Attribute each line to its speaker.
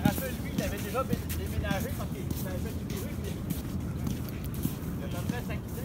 Speaker 1: me rappelle, lui, il avait déjà déménagé parce qu'il avait fait du bruit. Il avait fait 50